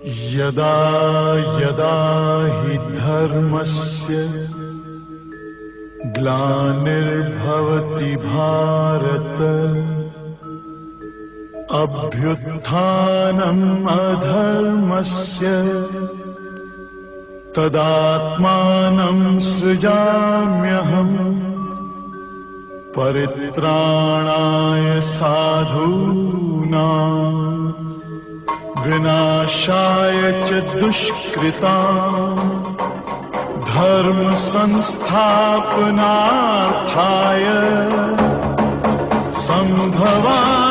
यदा यदा हि धर्मस्य ग्लानिर्भवति भारत अभ्युत्थानम् अधर्मस्य तदात्मानं सृजाम्यहम् परित्राणाय साधूना विनाशाय च दुष्कृता धर्मसंस्थापनार्थाय सम्भवा